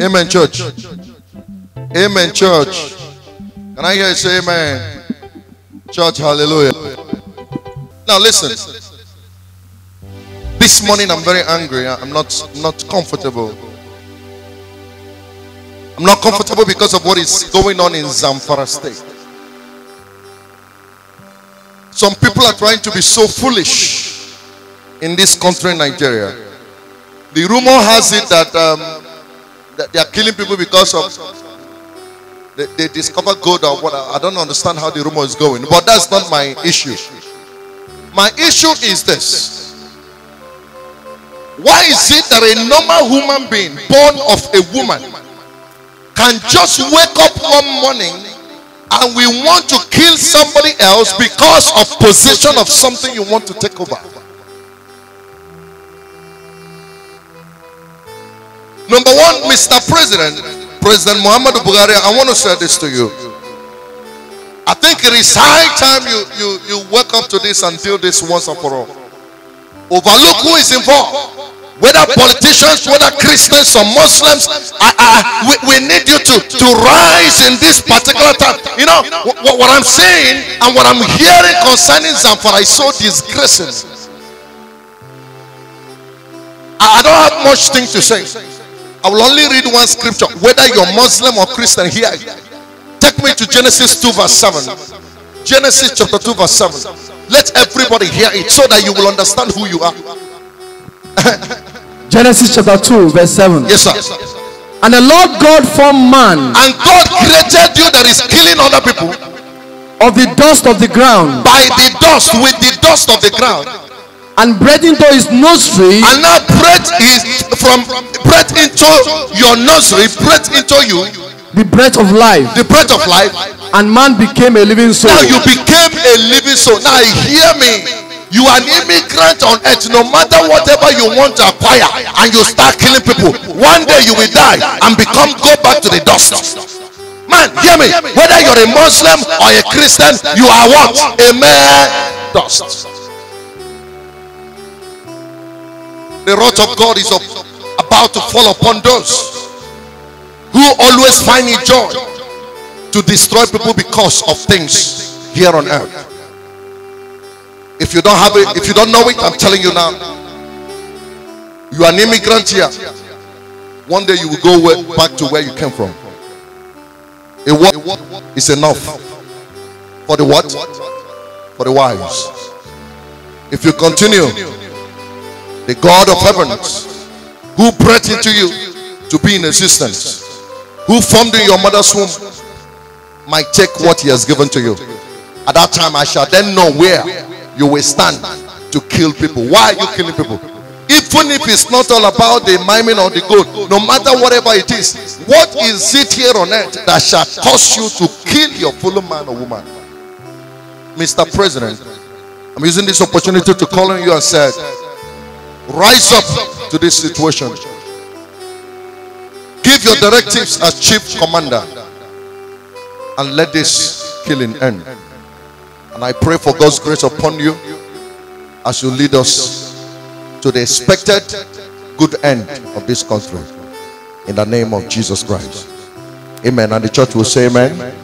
Amen, church. Amen, church. Can I hear you say amen? Church, hallelujah. Now listen. This morning I'm very angry. I'm not not comfortable. I'm not comfortable because of what is going on in Zamfara state. Some people are trying to be so foolish in this country, Nigeria. The rumor has it that, um, they are killing people because of they, they discover gold or what. I don't understand how the rumor is going, but that's not my issue. My issue is this. Why is it that a normal human being born of a woman can just wake up one morning and we want to kill somebody else because of possession of something you want to take over? Number one, Mr. President, President Muhammad Buhari, I want to say this to you. I think it is high time you, you, you wake up to this and deal this once and for all. Overlook who is involved. Whether politicians, whether Christians or Muslims, I, I, we, we need you to, to rise in this particular time. You know, what, what I'm saying and what I'm hearing concerning Zamfara is so disgracing. I, I don't have much thing to say. I will only read one scripture, whether you're Muslim or Christian. Here, take me to Genesis 2, verse 7. Genesis chapter 2, verse 7. Let everybody hear it so that you will understand who you are. Genesis chapter 2, verse 7. Yes, sir. And the Lord God formed man And God created you that is killing other people of the dust of the ground by the dust, with the dust of the ground. And breathed into his nostrils And now breath is from breath into your nursery, breath into you, the breath of life, the breath of life. and man became a living soul. Now you became a living soul. Now hear me. You are an immigrant on earth, no matter whatever you want to acquire, and you start killing people. One day you will die and become go back to the dust. Man, hear me. Whether you're a Muslim or a Christian, you are what? A mere dust. The wrath of God is about to fall upon those who always find it joy to destroy people because of things here on earth. If you don't have it, if you don't know it, I'm telling you now. You are an immigrant here. One day you will go where, back to where you came from. A word is enough for the what? For the wise. If you continue, the God of heavens, who breathed into you to be in existence, who formed in your mother's womb, might take what He has given to you. At that time, I shall then know where you will stand to kill people. Why are you killing people? Even if it's not all about the miming or the gold, no matter whatever it is, what is it here on earth that shall cause you to kill your fellow man or woman? Mr. President, I'm using this opportunity to call on you and say, rise up to this situation. Give your directives as chief commander and let this killing end. And I pray for God's grace upon you as you lead us to the expected good end of this conflict. In the name of Jesus Christ. Amen. And the church will say amen.